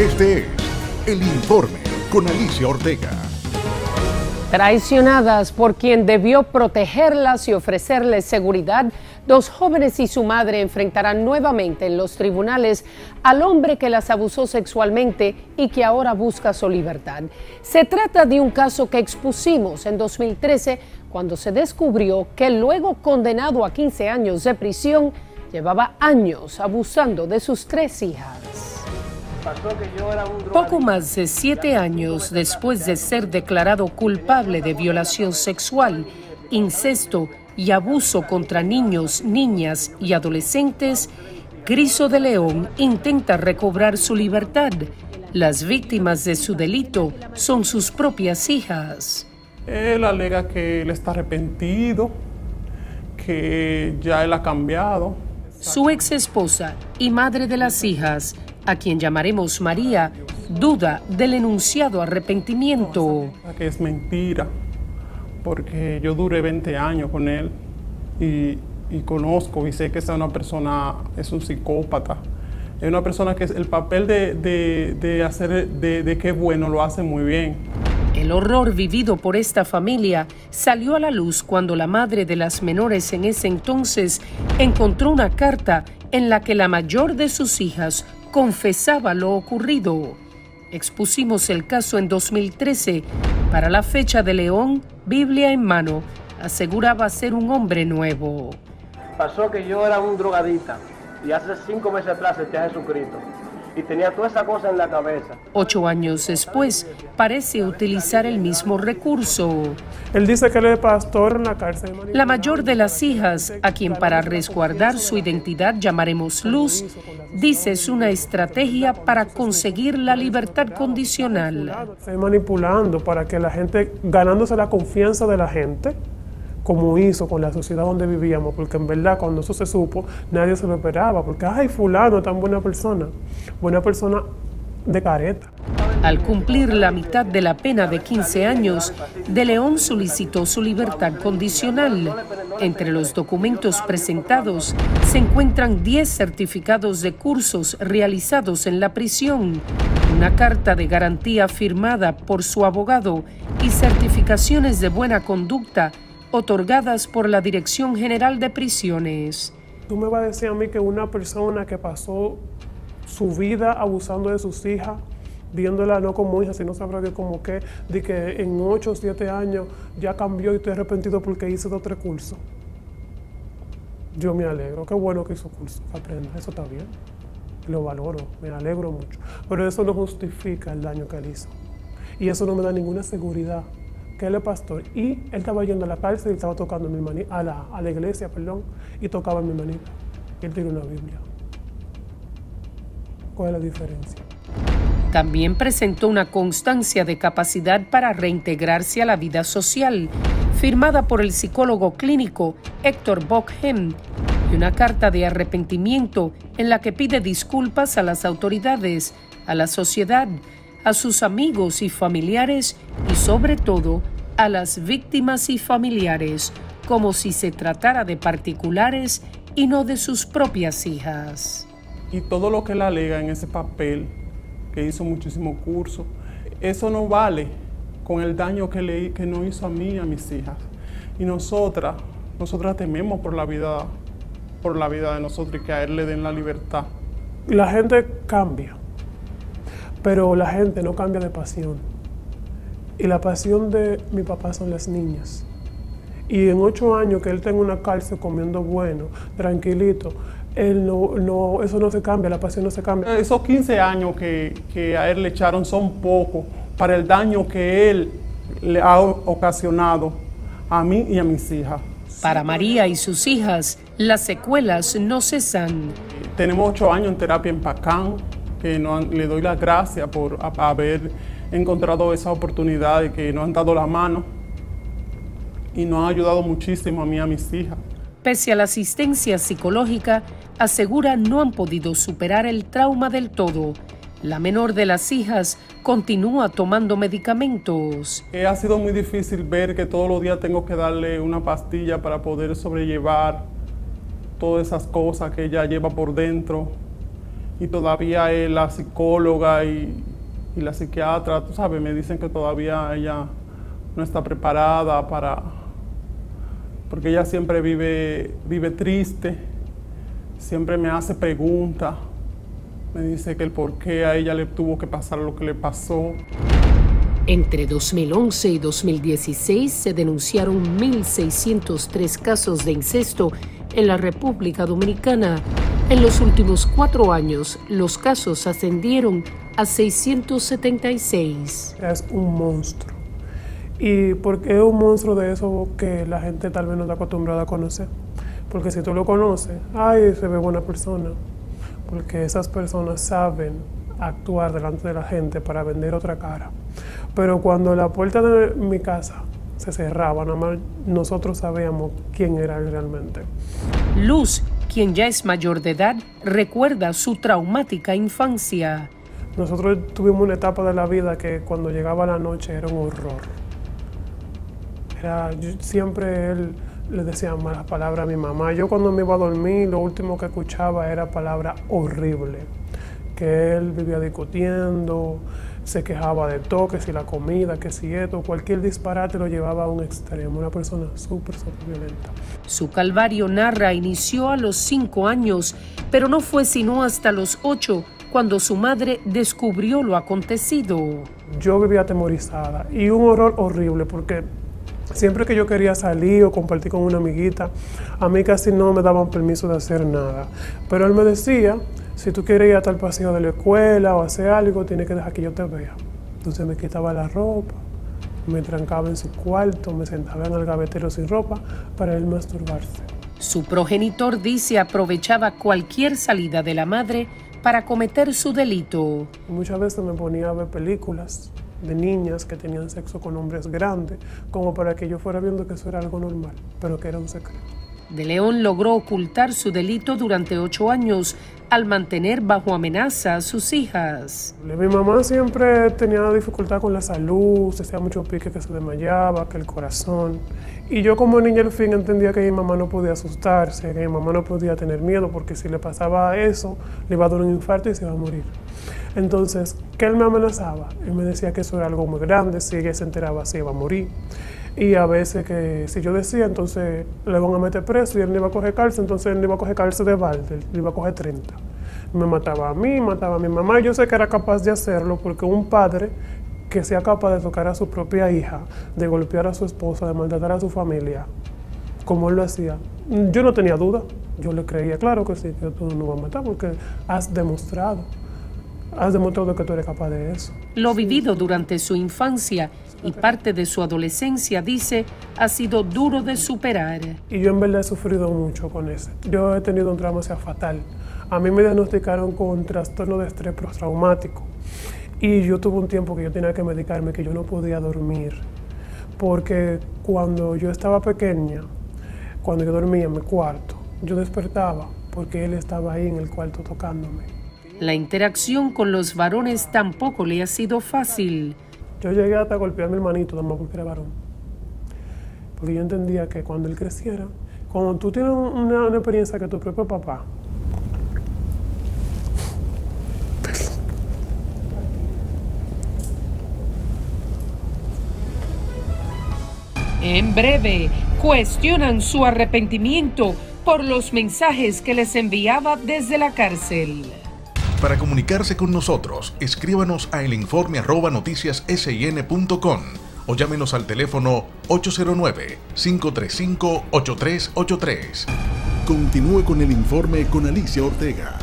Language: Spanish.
Este es El Informe con Alicia Ortega. Traicionadas por quien debió protegerlas y ofrecerles seguridad, dos jóvenes y su madre enfrentarán nuevamente en los tribunales al hombre que las abusó sexualmente y que ahora busca su libertad. Se trata de un caso que expusimos en 2013 cuando se descubrió que luego condenado a 15 años de prisión llevaba años abusando de sus tres hijas. Poco más de siete años después de ser declarado culpable de violación sexual, incesto y abuso contra niños, niñas y adolescentes, Criso de León intenta recobrar su libertad. Las víctimas de su delito son sus propias hijas. Él alega que él está arrepentido, que ya él ha cambiado. Su ex esposa y madre de las hijas a quien llamaremos María, duda del enunciado arrepentimiento. Que es mentira, porque yo duré 20 años con él y, conozco y sé que es una persona, es un psicópata. Es una persona que el papel de, hacer, de, de qué bueno lo hace muy bien. El horror vivido por esta familia salió a la luz cuando la madre de las menores en ese entonces encontró una carta en la que la mayor de sus hijas confesaba lo ocurrido. Expusimos el caso en 2013. Para la fecha de León, Biblia en mano, aseguraba ser un hombre nuevo. Pasó que yo era un drogadita y hace cinco meses atrás acepté a Jesucristo y tenía toda esa cosa en la cabeza. Ocho años después, parece utilizar el mismo recurso. Él dice que él es pastor en la cárcel. La mayor de las hijas, a quien para resguardar su identidad llamaremos Luz, dice es una estrategia para conseguir la libertad condicional. Estoy manipulando para que la gente, ganándose la confianza de la gente, como hizo con la sociedad donde vivíamos, porque en verdad cuando eso se supo, nadie se lo esperaba, porque, ay, fulano, tan buena persona, buena persona de careta. Al cumplir la mitad de la pena de 15 años, De León solicitó su libertad condicional. Entre los documentos presentados se encuentran 10 certificados de cursos realizados en la prisión, una carta de garantía firmada por su abogado y certificaciones de buena conducta otorgadas por la Dirección General de Prisiones. Tú me vas a decir a mí que una persona que pasó su vida abusando de sus hijas, viéndola no como hija, sino sabrá que como que, de que en 8 o 7 años ya cambió y estoy arrepentido porque hice dos tres cursos. Yo me alegro, qué bueno que hizo curso, aprenda, eso está bien, lo valoro, me alegro mucho, pero eso no justifica el daño que él hizo. Y eso no me da ninguna seguridad que él es pastor, y él estaba yendo a la cárcel y estaba tocando mi manita, a la, a la iglesia, perdón, y tocaba mi manita. Y él tiene una Biblia. ¿Cuál es la diferencia? También presentó una constancia de capacidad para reintegrarse a la vida social, firmada por el psicólogo clínico Héctor Bockhem, y una carta de arrepentimiento en la que pide disculpas a las autoridades, a la sociedad, a sus amigos y familiares y sobre todo a las víctimas y familiares, como si se tratara de particulares y no de sus propias hijas. Y todo lo que él alega en ese papel, que hizo muchísimo curso, eso no vale con el daño que, le, que nos hizo a mí y a mis hijas. Y nosotras, nosotras tememos por la vida, por la vida de nosotros y que a él le den la libertad. La gente cambia pero la gente no cambia de pasión. Y la pasión de mi papá son las niñas. Y en ocho años que él tenga una cárcel comiendo bueno, tranquilito, él no, no, eso no se cambia, la pasión no se cambia. Esos 15 años que, que a él le echaron son pocos para el daño que él le ha ocasionado a mí y a mis hijas. Para María y sus hijas, las secuelas no cesan. Tenemos ocho años en terapia en Pacán, que no le doy las gracias por haber encontrado esa oportunidad y que nos han dado la mano y nos han ayudado muchísimo a mí y a mis hijas. Pese a la asistencia psicológica, asegura no han podido superar el trauma del todo. La menor de las hijas continúa tomando medicamentos. Eh, ha sido muy difícil ver que todos los días tengo que darle una pastilla para poder sobrellevar todas esas cosas que ella lleva por dentro y todavía la psicóloga y, y la psiquiatra, tú sabes, me dicen que todavía ella no está preparada para, porque ella siempre vive, vive triste, siempre me hace preguntas, me dice que el por qué a ella le tuvo que pasar lo que le pasó. Entre 2011 y 2016 se denunciaron 1.603 casos de incesto en la República Dominicana. En los últimos cuatro años, los casos ascendieron a 676. Es un monstruo. ¿Y por qué es un monstruo de eso que la gente tal vez no está acostumbrada a conocer? Porque si tú lo conoces, ay, se ve buena persona. Porque esas personas saben actuar delante de la gente para vender otra cara. Pero cuando la puerta de mi casa se cerraba, nada más nosotros sabíamos quién era él realmente. Luz, quien ya es mayor de edad, recuerda su traumática infancia. Nosotros tuvimos una etapa de la vida que cuando llegaba la noche era un horror. Era, siempre él le decía malas palabras a mi mamá. Yo cuando me iba a dormir, lo último que escuchaba era palabra horrible. Que él vivía discutiendo, se quejaba de todo, que si la comida, que si esto, cualquier disparate lo llevaba a un extremo, una persona súper, súper violenta. Su calvario narra inició a los cinco años, pero no fue sino hasta los ocho cuando su madre descubrió lo acontecido. Yo vivía atemorizada y un horror horrible porque siempre que yo quería salir o compartir con una amiguita, a mí casi no me daban permiso de hacer nada. Pero él me decía, si tú quieres ir a tal paseo de la escuela o hacer algo, tienes que dejar que yo te vea. Entonces me quitaba la ropa, me trancaba en su cuarto, me sentaba en el gavetero sin ropa para él masturbarse. Su progenitor dice aprovechaba cualquier salida de la madre para cometer su delito. Muchas veces me ponía a ver películas de niñas que tenían sexo con hombres grandes, como para que yo fuera viendo que eso era algo normal, pero que era un secreto. De León logró ocultar su delito durante ocho años al mantener bajo amenaza a sus hijas. Mi mamá siempre tenía dificultad con la salud, se hacía mucho pique que se desmayaba, que el corazón. Y yo como niña al fin entendía que mi mamá no podía asustarse, que mi mamá no podía tener miedo, porque si le pasaba eso, le iba a dar un infarto y se iba a morir. Entonces, ¿qué él me amenazaba? Él me decía que eso era algo muy grande, si ella se enteraba se iba a morir. Y a veces que si yo decía, entonces le van a meter preso y él no iba a coger cárcel, entonces él no iba a coger cárcel de balde, él iba a coger 30. Me mataba a mí, mataba a mi mamá. Yo sé que era capaz de hacerlo porque un padre que sea capaz de tocar a su propia hija, de golpear a su esposa, de maltratar a su familia, como él lo hacía, yo no tenía duda. Yo le creía, claro que sí, que tú no vas a matar porque has demostrado, has demostrado que tú eres capaz de eso. Lo vivido durante su infancia y parte de su adolescencia, dice, ha sido duro de superar. Y yo en verdad he sufrido mucho con eso. Yo he tenido un trauma fatal. A mí me diagnosticaron con trastorno de estrés postraumático. Y yo tuve un tiempo que yo tenía que medicarme, que yo no podía dormir. Porque cuando yo estaba pequeña, cuando yo dormía en mi cuarto, yo despertaba porque él estaba ahí en el cuarto tocándome. La interacción con los varones tampoco le ha sido fácil. Yo llegué hasta golpear a mi hermanito, más porque era varón. Porque yo entendía que cuando él creciera, cuando tú tienes una, una experiencia que tu propio papá En breve, cuestionan su arrepentimiento por los mensajes que les enviaba desde la cárcel. Para comunicarse con nosotros, escríbanos a elinforme@noticiassin.com o llámenos al teléfono 809-535-8383. Continúe con el informe con Alicia Ortega.